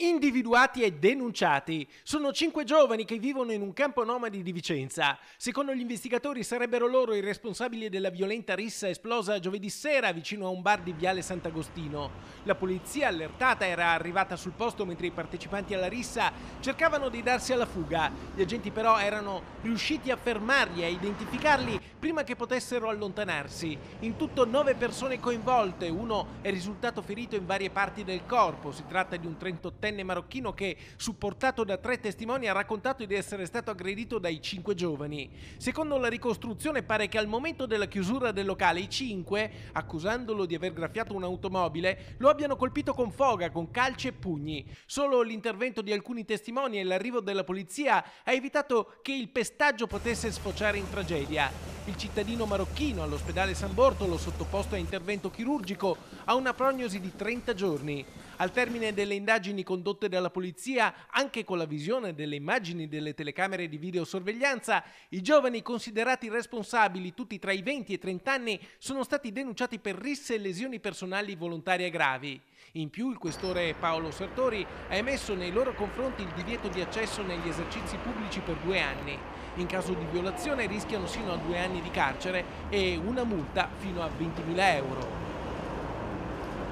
Individuati e denunciati. Sono cinque giovani che vivono in un campo nomadi di Vicenza. Secondo gli investigatori sarebbero loro i responsabili della violenta rissa esplosa giovedì sera vicino a un bar di Viale Sant'Agostino. La polizia allertata era arrivata sul posto mentre i partecipanti alla rissa cercavano di darsi alla fuga. Gli agenti però erano riusciti a fermarli e a identificarli prima che potessero allontanarsi. In tutto nove persone coinvolte, uno è risultato ferito in varie parti del corpo. Si tratta di un 38 ventenne marocchino che, supportato da tre testimoni, ha raccontato di essere stato aggredito dai cinque giovani. Secondo la ricostruzione pare che al momento della chiusura del locale i cinque, accusandolo di aver graffiato un'automobile, lo abbiano colpito con foga, con calci e pugni. Solo l'intervento di alcuni testimoni e l'arrivo della polizia ha evitato che il pestaggio potesse sfociare in tragedia. Il cittadino marocchino all'ospedale San Bortolo, sottoposto a intervento chirurgico, ha una prognosi di 30 giorni. Al termine delle indagini condotte dalla polizia, anche con la visione delle immagini delle telecamere di videosorveglianza, i giovani considerati responsabili, tutti tra i 20 e i 30 anni, sono stati denunciati per risse e lesioni personali volontarie gravi. In più il questore Paolo Sartori ha emesso nei loro confronti il divieto di accesso negli esercizi pubblici per due anni. In caso di violazione rischiano sino a due anni di carcere e una multa fino a 20.000 euro.